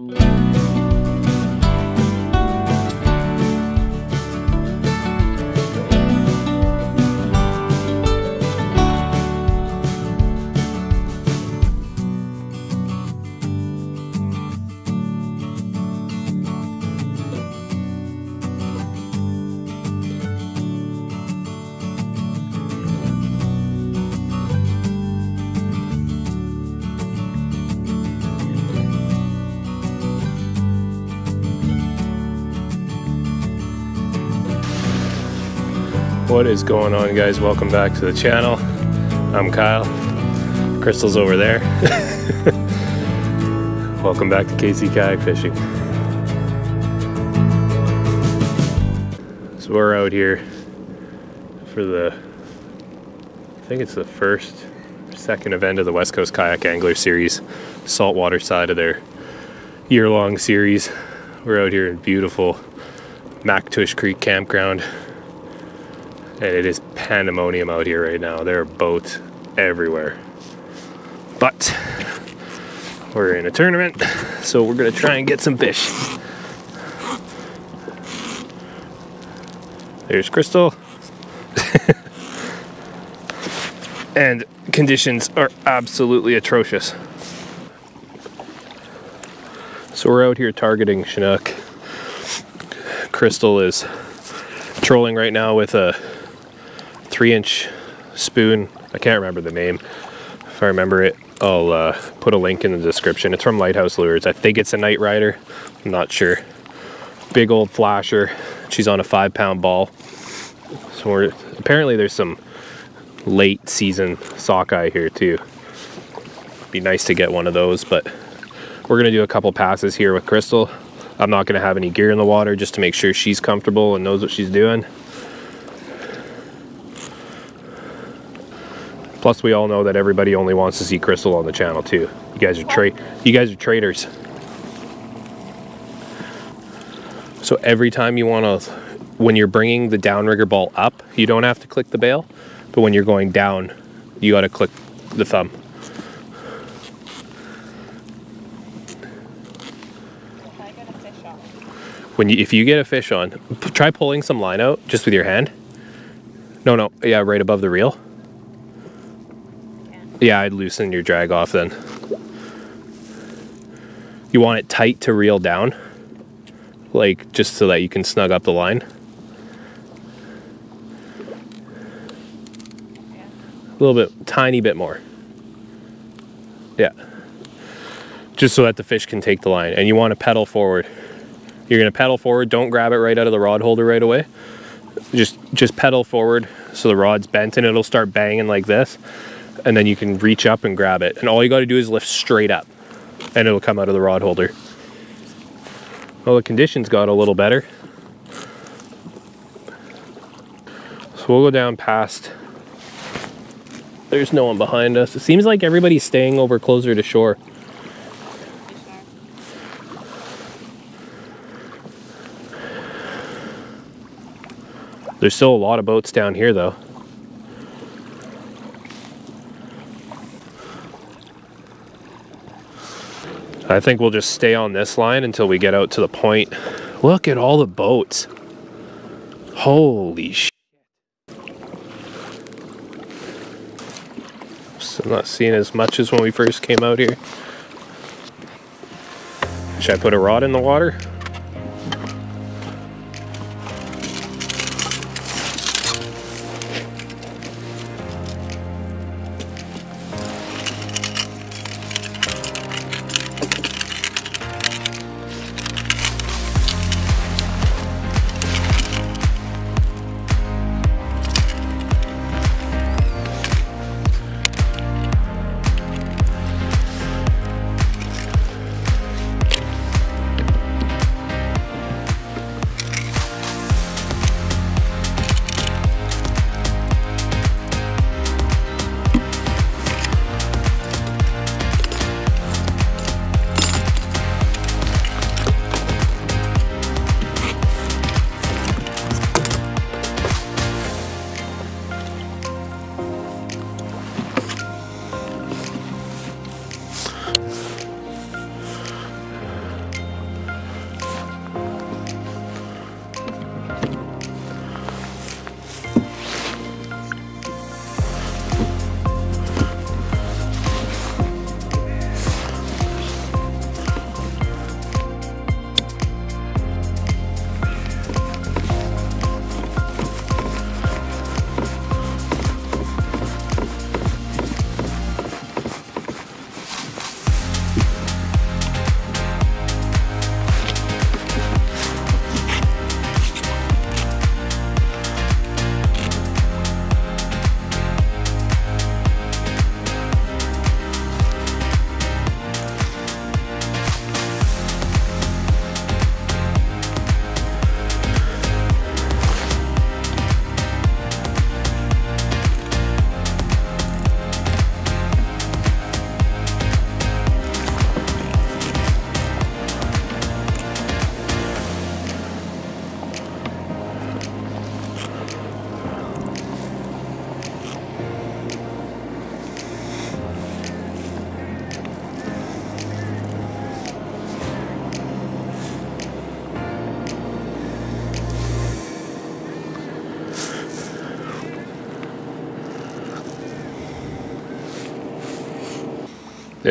Mm-hmm. What is going on guys? Welcome back to the channel. I'm Kyle. Crystal's over there. Welcome back to KC Kayak Fishing. So we're out here for the, I think it's the first, second event of the West Coast Kayak Angler Series, saltwater side of their year-long series. We're out here in beautiful Macktush Creek Campground and it is pandemonium out here right now. There are boats everywhere. But we're in a tournament, so we're gonna try and get some fish. There's Crystal. and conditions are absolutely atrocious. So we're out here targeting Chinook. Crystal is trolling right now with a three inch spoon. I can't remember the name. If I remember it, I'll uh, put a link in the description. It's from Lighthouse Lures. I think it's a Night Rider. I'm not sure. Big old flasher. She's on a five pound ball. So we're, apparently there's some late season sockeye here too. Be nice to get one of those, but we're gonna do a couple passes here with Crystal. I'm not gonna have any gear in the water just to make sure she's comfortable and knows what she's doing. Plus, we all know that everybody only wants to see Crystal on the channel too. You guys are tra you guys are traitors. So every time you want to, when you're bringing the downrigger ball up, you don't have to click the bail, but when you're going down, you got to click the thumb. When you, if you get a fish on, try pulling some line out just with your hand. No, no, yeah, right above the reel. Yeah, I'd loosen your drag off then. You want it tight to reel down, like just so that you can snug up the line. A little bit, tiny bit more. Yeah. Just so that the fish can take the line. And you want to pedal forward. You're going to pedal forward. Don't grab it right out of the rod holder right away. Just, just pedal forward so the rod's bent and it'll start banging like this and then you can reach up and grab it. And all you got to do is lift straight up and it'll come out of the rod holder. Well, the conditions got a little better. So we'll go down past. There's no one behind us. It seems like everybody's staying over closer to shore. There's still a lot of boats down here though. I think we'll just stay on this line until we get out to the point. Look at all the boats. Holy shit. I'm not seeing as much as when we first came out here. Should I put a rod in the water?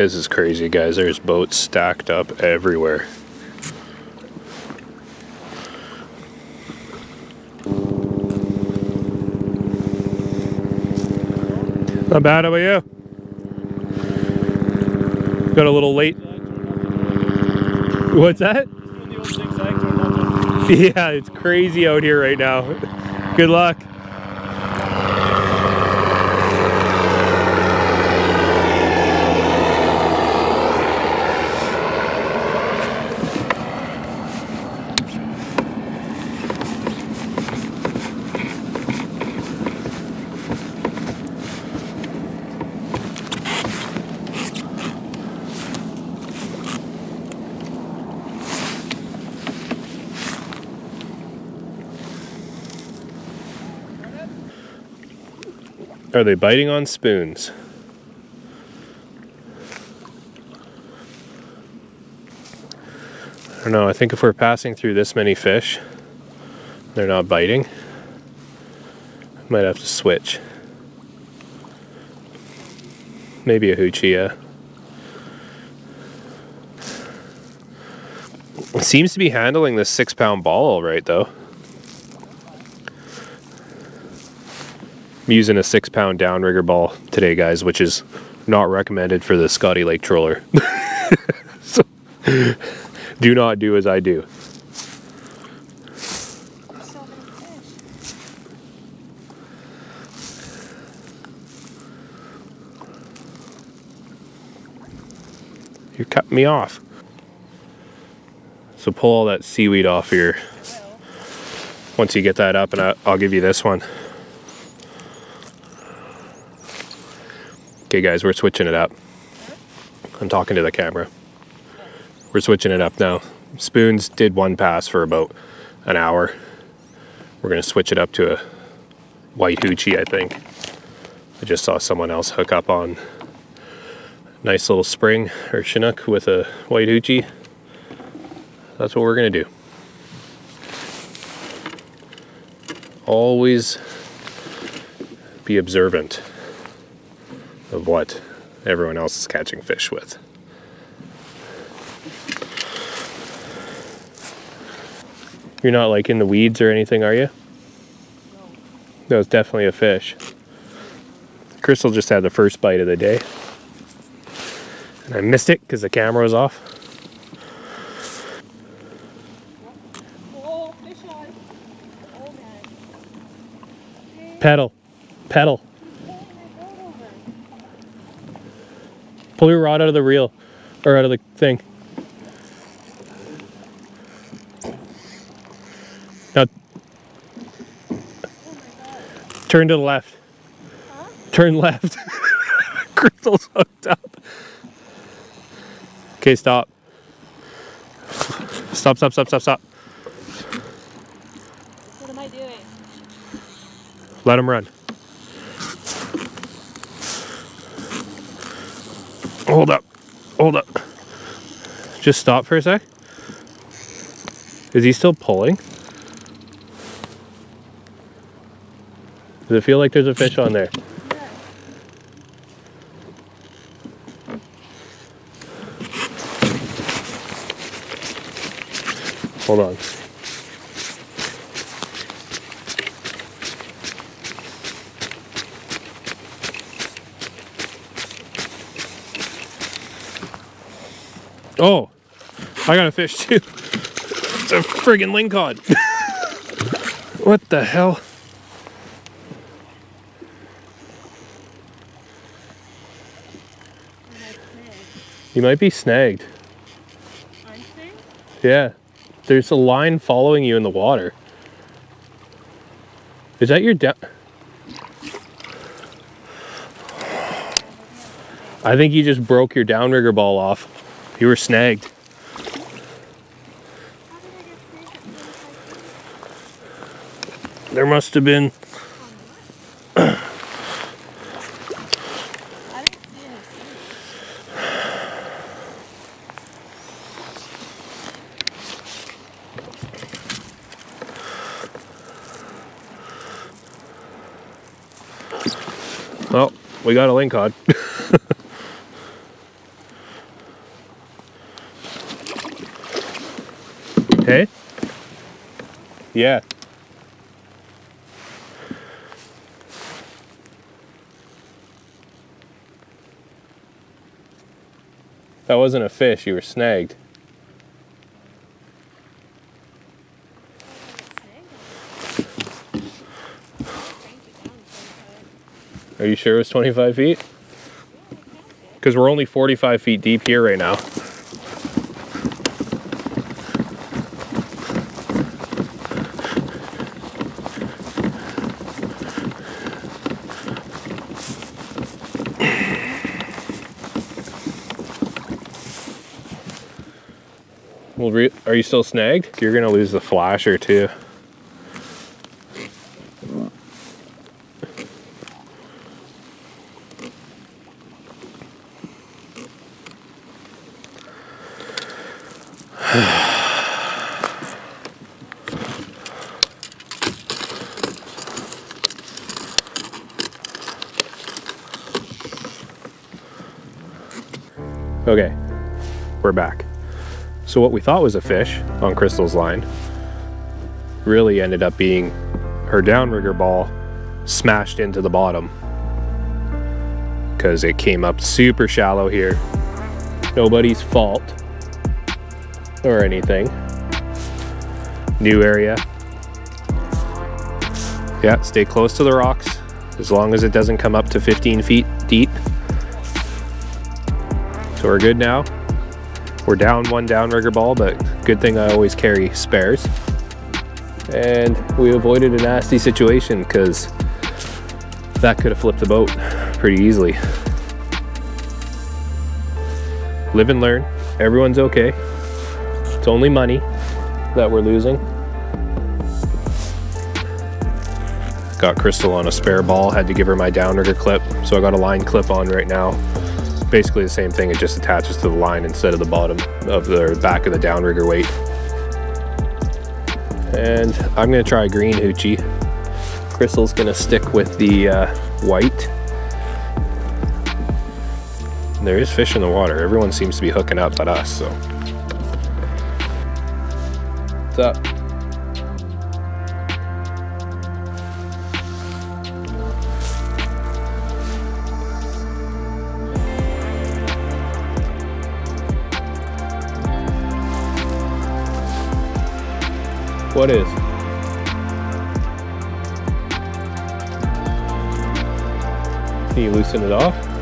This is crazy, guys. There's boats stacked up everywhere. Not bad, how about you? Got a little late. What's that? Yeah, it's crazy out here right now. Good luck. Are they biting on spoons? I don't know. I think if we're passing through this many fish, they're not biting. Might have to switch. Maybe a hoochie. It seems to be handling this six pound ball all right, though. I'm using a six pound downrigger ball today, guys, which is not recommended for the Scotty Lake troller. so, do not do as I do. You're cutting me off. So pull all that seaweed off here. Once you get that up, and I'll give you this one. Okay guys, we're switching it up. I'm talking to the camera. We're switching it up now. Spoons did one pass for about an hour. We're gonna switch it up to a white hoochie, I think. I just saw someone else hook up on nice little spring or chinook with a white hoochie. That's what we're gonna do. Always be observant of what everyone else is catching fish with. You're not like in the weeds or anything, are you? No. That was definitely a fish. Crystal just had the first bite of the day. And I missed it because the camera was off. Oh, Pedal. Pedal. Pull your rod out of the reel, or out of the thing. Now, turn to the left. Huh? Turn left. Crystal's hooked up. Okay, stop. Stop, stop, stop, stop, stop. What am I doing? Let him run. Hold up. Hold up. Just stop for a sec. Is he still pulling? Does it feel like there's a fish on there? Hold on. Oh, I got a fish too. It's a friggin' lingcod. what the hell? You might be snagged. Yeah. There's a line following you in the water. Is that your down? I think you just broke your downrigger ball off. You were snagged. There must have been. well, we got a lingcod. Yeah. That wasn't a fish, you were snagged. Are you sure it was 25 feet? Because we're only 45 feet deep here right now. Well, are you still snagged? You're gonna lose the flasher too. So what we thought was a fish on Crystal's line really ended up being her downrigger ball smashed into the bottom because it came up super shallow here. Nobody's fault or anything. New area. Yeah, stay close to the rocks as long as it doesn't come up to 15 feet deep. So we're good now. We're down one downrigger ball, but good thing I always carry spares. And we avoided a nasty situation because that could have flipped the boat pretty easily. Live and learn. Everyone's okay. It's only money that we're losing. Got Crystal on a spare ball, had to give her my downrigger clip, so I got a line clip on right now basically the same thing. It just attaches to the line instead of the bottom of the back of the downrigger weight. And I'm gonna try a green hoochie. Crystal's gonna stick with the uh, white. There is fish in the water. Everyone seems to be hooking up but us, so. What's up? What is? Can you loosen it off?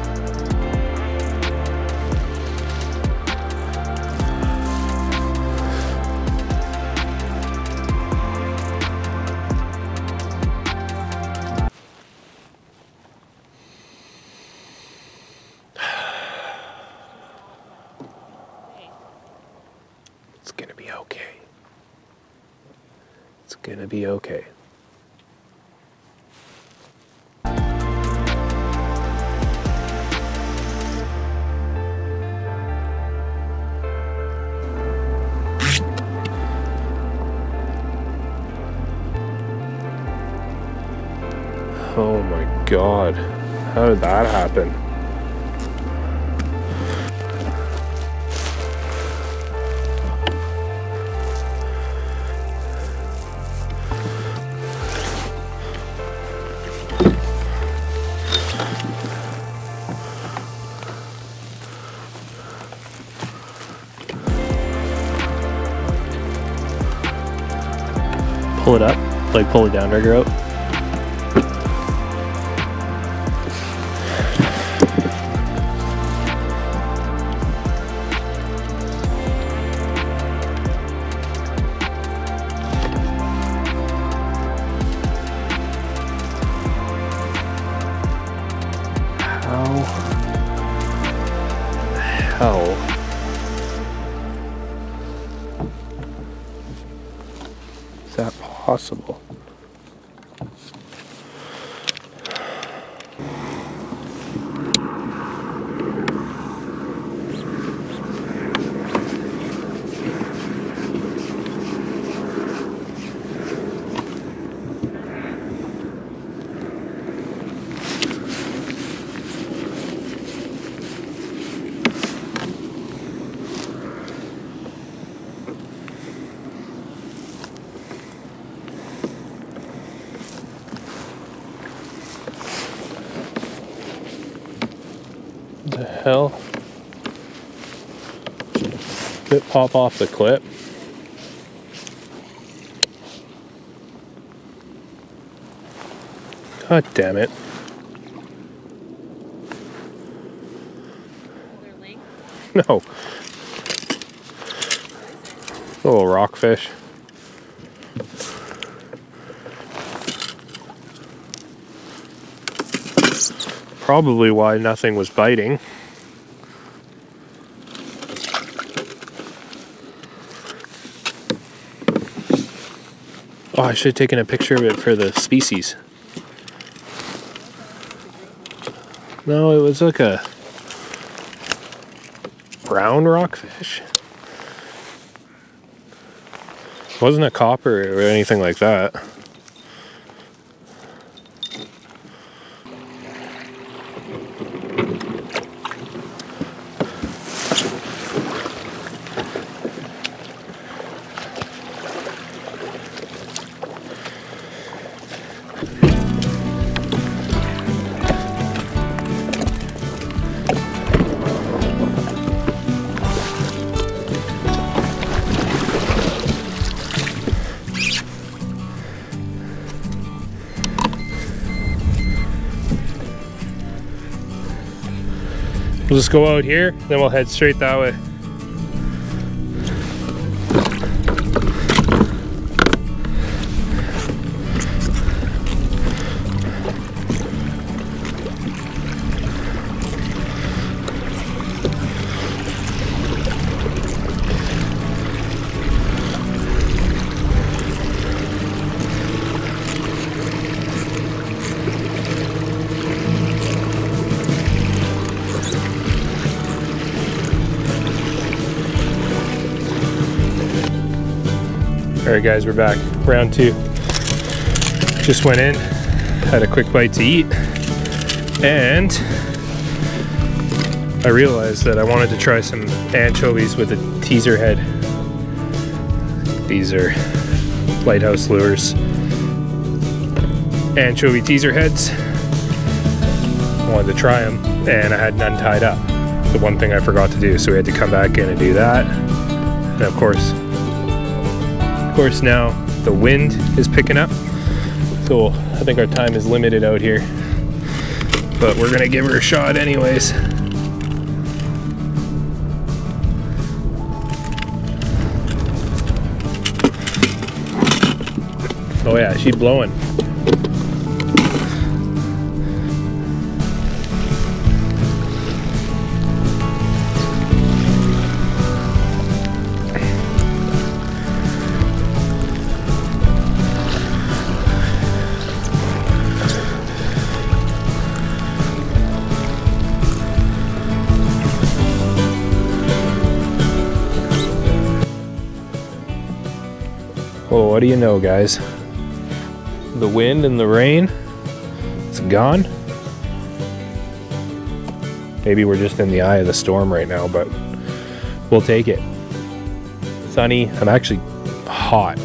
Pull it up, like pull it downrigger out. Hell? Did it pop off the clip? God damn it. No. A little rockfish. Probably why nothing was biting. Oh, I should have taken a picture of it for the species. No, it was like a brown rockfish. It wasn't a copper or anything like that. Just go out here, then we'll head straight that way. Right, guys, we're back. Round two. Just went in, had a quick bite to eat, and I realized that I wanted to try some anchovies with a teaser head. These are Lighthouse Lures anchovy teaser heads. I wanted to try them, and I had none tied up. The one thing I forgot to do, so we had to come back in and do that. And of course, course now the wind is picking up. So I think our time is limited out here. But we're gonna give her a shot anyways. Oh yeah, she's blowing. Well, what do you know, guys? The wind and the rain, it's gone. Maybe we're just in the eye of the storm right now, but we'll take it. Sunny, I'm actually hot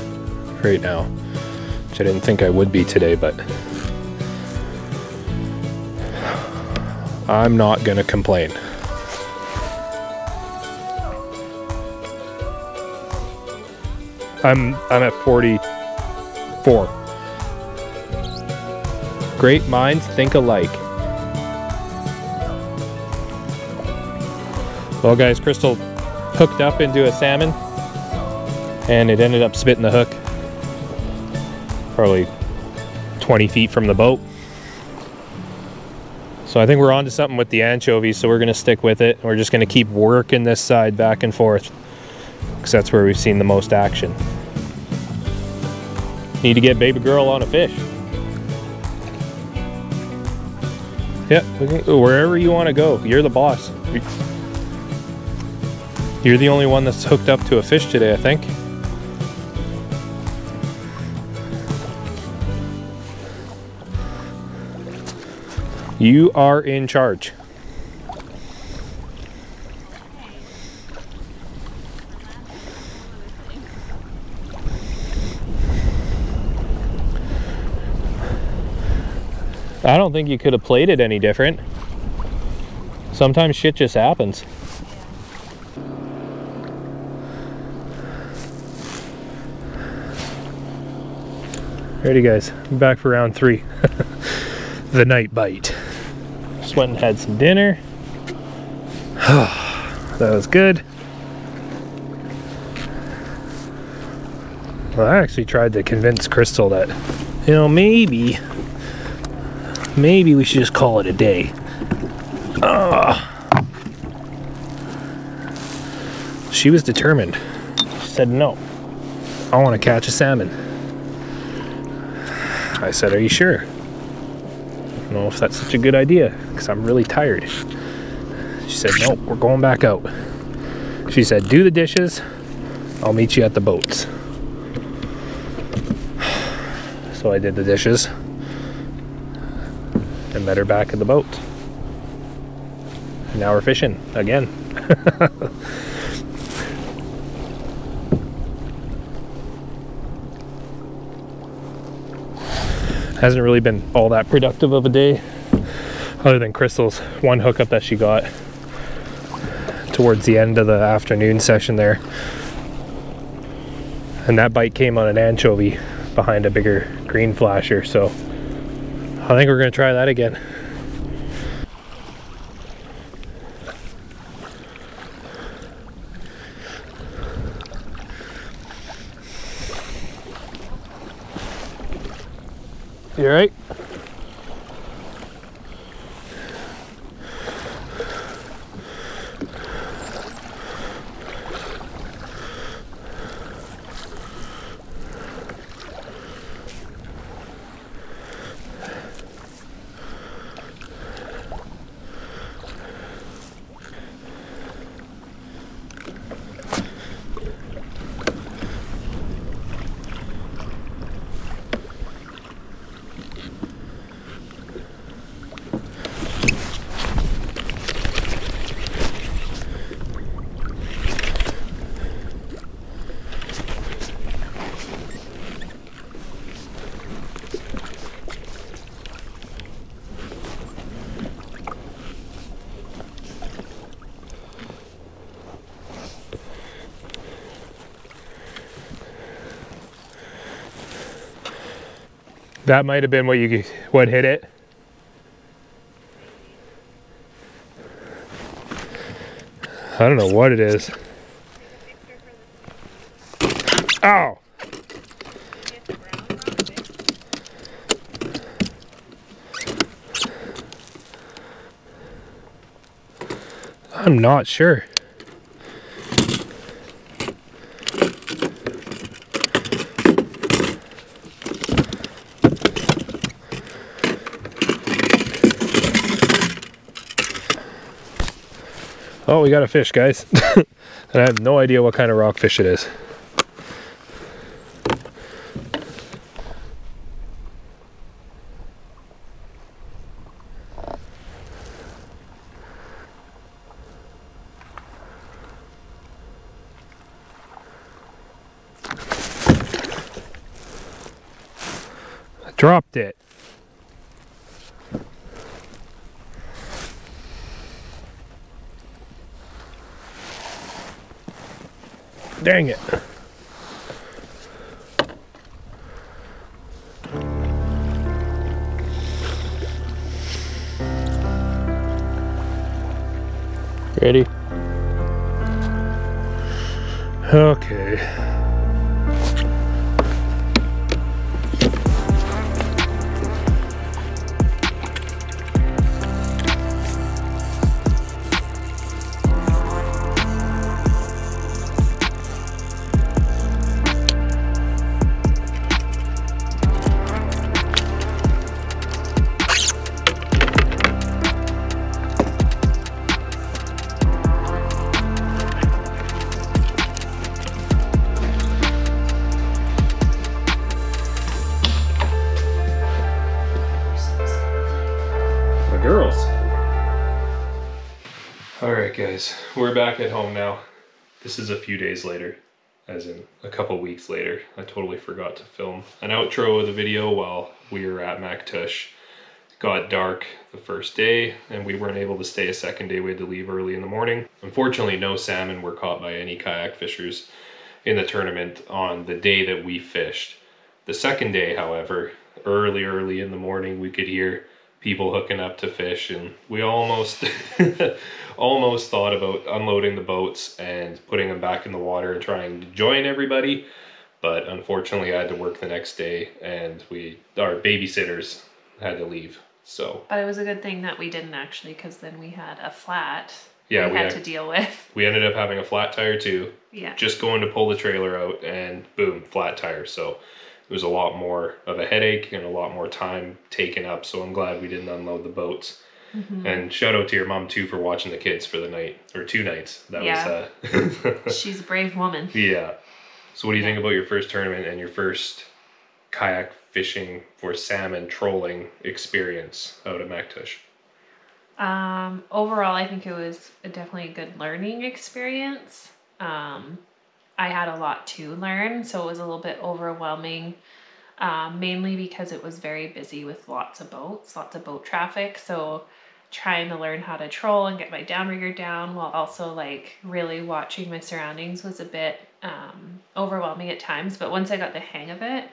right now, which I didn't think I would be today, but I'm not gonna complain. I'm I'm at 44. Great minds think alike. Well guys, Crystal hooked up into a salmon and it ended up spitting the hook probably 20 feet from the boat. So I think we're on to something with the anchovies, so we're gonna stick with it. We're just gonna keep working this side back and forth because that's where we've seen the most action. Need to get baby girl on a fish. Yeah, wherever you want to go. You're the boss. You're the only one that's hooked up to a fish today, I think. You are in charge. I don't think you could have played it any different. Sometimes shit just happens. Ready guys, I'm back for round three. the night bite. Just went and had some dinner. that was good. Well, I actually tried to convince Crystal that, you know, maybe, maybe we should just call it a day. Uh, she was determined. She said, no, I want to catch a salmon. I said, Are you sure? I don't know if that's such a good idea because I'm really tired. She said, Nope, we're going back out. She said, Do the dishes. I'll meet you at the boats. So I did the dishes and her back at the boat. And now we're fishing again. hasn't really been all that productive of a day other than Crystal's one hookup that she got towards the end of the afternoon session there. And that bite came on an anchovy behind a bigger green flasher, so I think we're gonna try that again. You alright? That might have been what you what hit it. I don't know what it is. Ow! I'm not sure. We got a fish, guys. and I have no idea what kind of rockfish it is. Dropped it. Dang it. Ready? Okay. Back at home now. This is a few days later, as in a couple weeks later. I totally forgot to film an outro of the video while we were at Macktush. got dark the first day and we weren't able to stay a second day. We had to leave early in the morning. Unfortunately, no salmon were caught by any kayak fishers in the tournament on the day that we fished. The second day, however, early, early in the morning, we could hear people hooking up to fish and we almost almost thought about unloading the boats and putting them back in the water and trying to join everybody but unfortunately i had to work the next day and we our babysitters had to leave so But it was a good thing that we didn't actually, because then we had a flat. Yeah, we, we had had- to deal with. we ended up having a flat tire too Yeah. just going to pull the trailer out and boom flat tire so it was a lot more of a headache and a lot more time taken up so i'm glad we didn't unload the boats Mm-hmm. and shout out to your mom too for watching the kids for the night or two nights that Yeah. was uh She's a brave woman. yeah so what do you think about your first tournament and your first kayak fishing for salmon trolling experience out at macktush Um, overall, I think it was definitely a good learning experience. Um, I had a lot to learn, so it was a little bit overwhelming, um, mainly because it was very busy with lots of boats, lots of boat traffic. So trying to learn how to troll and get my downrigger down while also like really watching my surroundings was a bit um, overwhelming at times. But once I got the hang of it,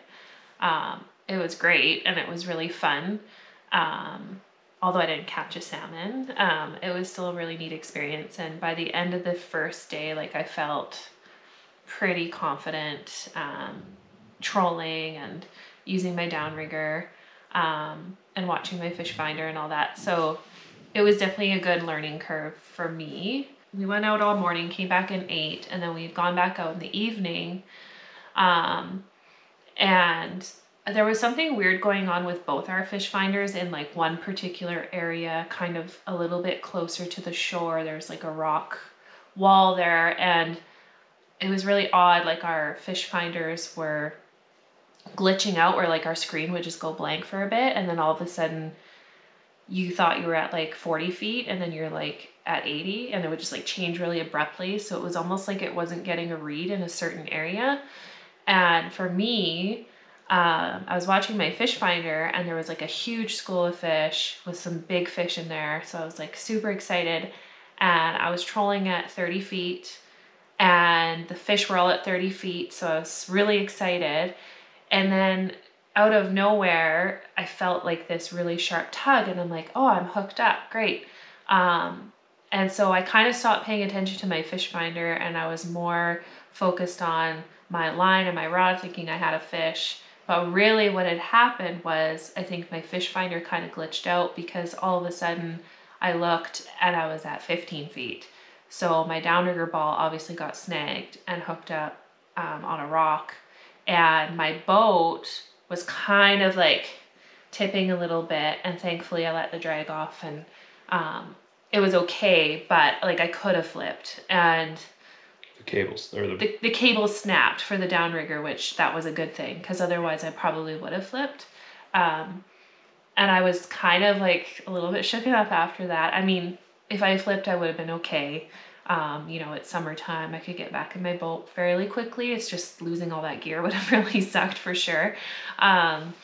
um, it was great and it was really fun. Um, although I didn't catch a salmon, um, it was still a really neat experience. And by the end of the first day, like I felt pretty confident um, trolling and using my downrigger um, and watching my fish finder and all that. So it was definitely a good learning curve for me. We went out all morning, came back in eight, and then we've gone back out in the evening. Um, and there was something weird going on with both our fish finders in like one particular area, kind of a little bit closer to the shore. There's like a rock wall there, and it was really odd. Like our fish finders were glitching out, where like our screen would just go blank for a bit, and then all of a sudden you thought you were at like 40 feet and then you're like at 80 and it would just like change really abruptly. So it was almost like it wasn't getting a read in a certain area. And for me um, i was watching my fish finder and there was like a huge school of fish with some big fish in there. So i was like super excited. And i was trolling at 30 feet and the fish were all at 30 feet so i was really excited and then out of nowhere, I felt like this really sharp tug, and I'm like, oh, I'm hooked up. Great. Um, and so I kind of stopped paying attention to my fish finder and I was more focused on my line and my rod, thinking I had a fish. But really, what had happened was I think my fish finder kind of glitched out because all of a sudden I looked and I was at 15 feet. So my downrigger ball obviously got snagged and hooked up um, on a rock. And my boat was kind of like tipping a little bit. And thankfully, I let the drag off and um, it was okay. But like I could have flipped. And the cables or the, the, the cable snapped for the downrigger, which that was a good thing because otherwise I probably would have flipped. Um, and I was kind of like a little bit shooken up after that. I mean, if I flipped, I would have been okay. Um, you know, it's summertime. I could get back in my boat fairly quickly. It's just losing all that gear would have really sucked for sure. Um,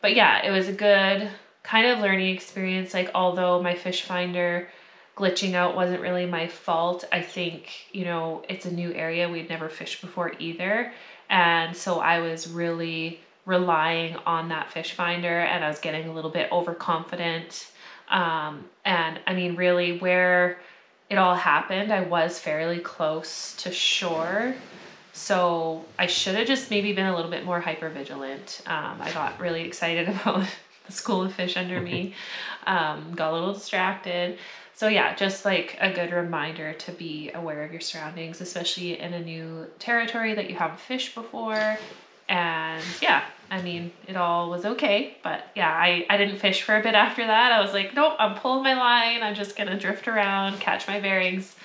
but yeah, it was a good kind of learning experience. Like, although my fish finder glitching out wasn't really my fault, I think, you know, it's a new area. We'd never fished before either. And so I was really relying on that fish finder and I was getting a little bit overconfident. Um, and I mean, really, where it all happened, I was fairly close to shore. So I should have just maybe been a little bit more hyper vigilant. Um, I got really excited about the school of fish under me, um, got a little distracted. So yeah, just like a good reminder to be aware of your surroundings, especially in a new territory that you haven't fished before. And yeah, I mean, it all was okay. But yeah, I, I didn't fish for a bit after that. I was like, nope, I'm pulling my line. I'm just going to drift around, catch my bearings,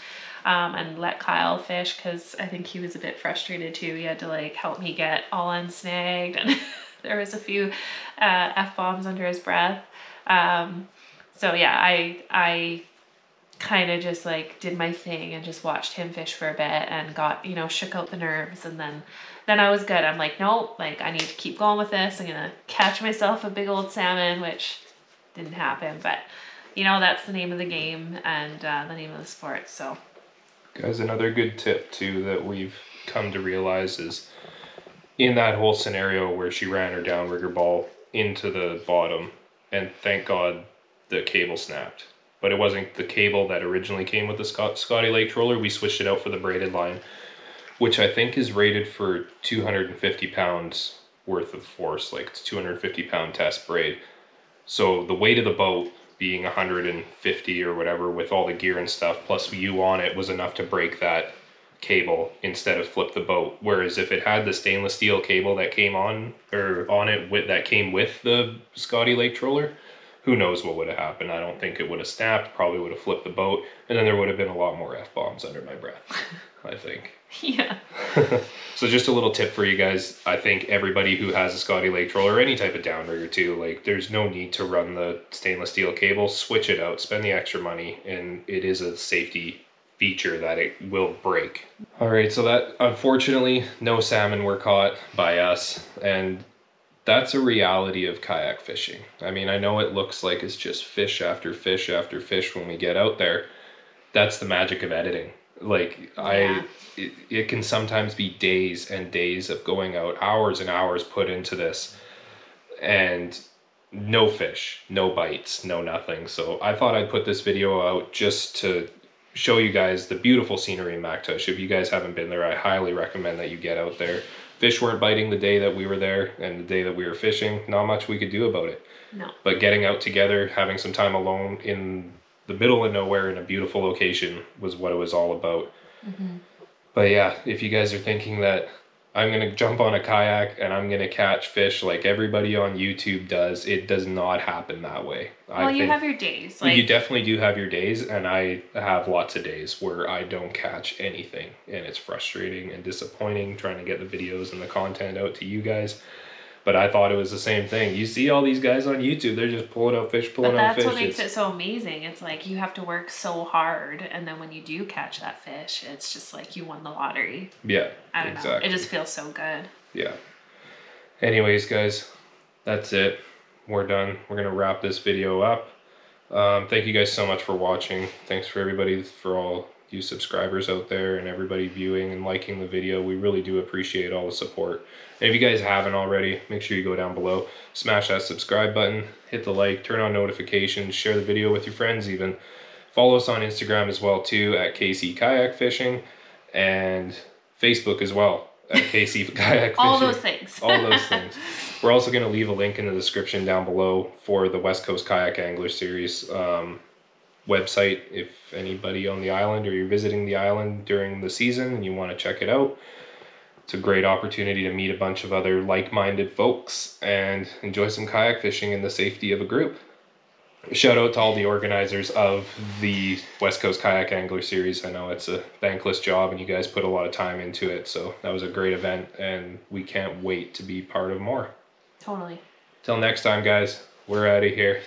um, and let Kyle fish because I think he was a bit frustrated too. He had to like help me get all unsnagged. And there was a few uh, F bombs under his breath. Um, so yeah, I, I kind of just like did my thing and just watched him fish for a bit and got you know shook out the nerves and then then I was good. I'm like nope, like I need to keep going with this. I'm gonna catch myself a big old salmon, which didn't happen. But you know, that's the name of the game and uh, the name of the sport. So, guys, another good tip too that we've come to realize is in that whole scenario where she ran her downrigger ball into the bottom, and thank God the cable snapped. But it wasn't the cable that originally came with the Scott, Scotty Lake Troller. We switched it out for the braided line, which I think is rated for 250 pounds worth of force, like it's 250 pound test braid. So the weight of the boat being 150 or whatever with all the gear and stuff, plus you on it, was enough to break that cable instead of flip the boat. Whereas if it had the stainless steel cable that came on or on it with that came with the Scotty Lake Troller, who knows what would have happened. I don't think it would have snapped, probably would have flipped the boat, and then there would have been a lot more F bombs under my breath. I think. Yeah. so just a little tip for you guys. I think everybody who has a Scotty Lake Troller or any type of downrigger too, like there's no need to run the stainless steel cable. Switch it out, spend the extra money, and it is a safety feature that it will break. All right, so that unfortunately no salmon were caught by us, and that's a reality of kayak fishing. I mean, I know it looks like it's just fish after fish after fish when we get out there. That's the magic of editing. Like yeah. I it, it can sometimes be days and days of going out, hours and hours put into this. And no fish, no bites, no nothing. So I thought I'd put this video out just to show you guys the beautiful scenery in Macktush. If you guys haven't been there, I highly recommend that you get out there. Fish weren't biting the day that we were there and the day that we were fishing. Not much we could do about it. No. But getting out together, having some time alone in the middle of nowhere in a beautiful location was what it was all about. Mm-hmm. But yeah, if you guys are thinking that I'm gonna jump on a kayak and I'm gonna catch fish like everybody on YouTube does. It does not happen that way. Well, I you have your days. Like... You definitely do have your days, and I have lots of days where I don't catch anything, and it's frustrating and disappointing trying to get the videos and the content out to you guys. But I thought it was the same thing. You see all these guys on YouTube, they're just pulling out fish, pulling out fish. That's what makes it so amazing. It's like you have to work so hard, and then when you do catch that fish, it's just like you won the lottery. Yeah, I don't exactly. know. It just feels so good. Yeah. Anyways, guys, that's it. We're done. We're gonna wrap this video up. Um, thank you guys so much for watching. Thanks for everybody for all you subscribers out there and everybody viewing and liking the video. We really do appreciate all the support. And if you guys haven't already, make sure you go down below, smash that subscribe button, hit the like, turn on notifications, share the video with your friends even. Follow us on Instagram as well too at KC Kayak Fishing and Facebook as well at KC Kayak Fishing. all those things. all those things. We're also going to leave a link in the description down below for the West Coast Kayak Angler Series. Um, website if anybody on the island or you're visiting the island during the season and you want to check it out. It's a great opportunity to meet a bunch of other like-minded folks and enjoy some kayak fishing in the safety of a group. Shout out to all the organizers of the West Coast Kayak Angler Series. I know it's a thankless job and you guys put a lot of time into it. So that was a great event and we can't wait to be part of more. Totally. Till next time, guys, we're out of here.